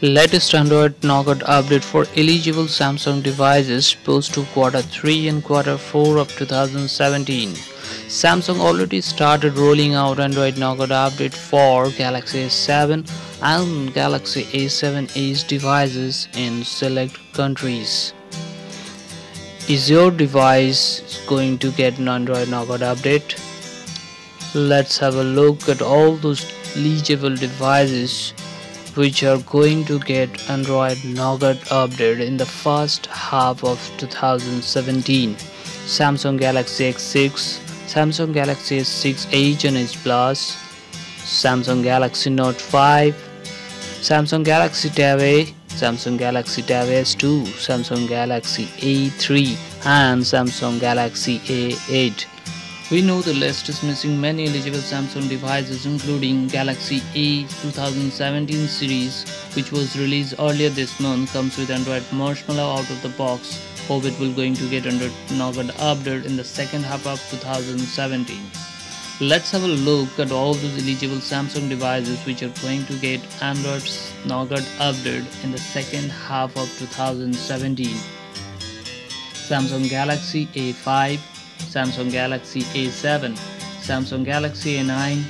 Latest Android Nougat update for eligible Samsung devices post to quarter 3 and quarter 4 of 2017. Samsung already started rolling out Android Nougat update for Galaxy S7 and Galaxy S7 Edge devices in select countries. Is your device going to get an Android Nougat update? Let's have a look at all those eligible devices which are going to get Android Nougat update in the first half of 2017. Samsung Galaxy S6, Samsung Galaxy S6 Edge and Plus, Samsung Galaxy Note 5, Samsung Galaxy Tab A, Samsung Galaxy Tab S2, Samsung Galaxy A3 and Samsung Galaxy A8. We know the list is missing many eligible Samsung devices including Galaxy A 2017 series which was released earlier this month comes with Android Marshmallow out of the box. Hope it will going to get Android Nougat update in the second half of 2017. Let's have a look at all those eligible Samsung devices which are going to get Android Nougat update in the second half of 2017. Samsung Galaxy A5 Samsung Galaxy A7, Samsung Galaxy A9,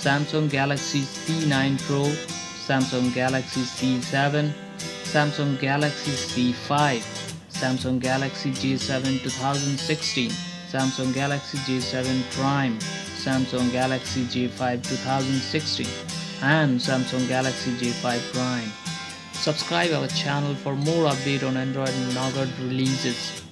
Samsung Galaxy C9 Pro, Samsung Galaxy C7, Samsung Galaxy C5, Samsung Galaxy J7 2016, Samsung Galaxy J7 Prime, Samsung Galaxy J5 2016 and Samsung Galaxy J5 Prime. Subscribe our channel for more update on Android Nougat releases.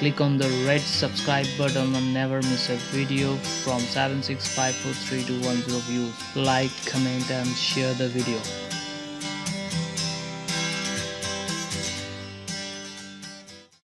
Click on the red subscribe button and never miss a video from 76543 to 10 views. Like, comment and share the video.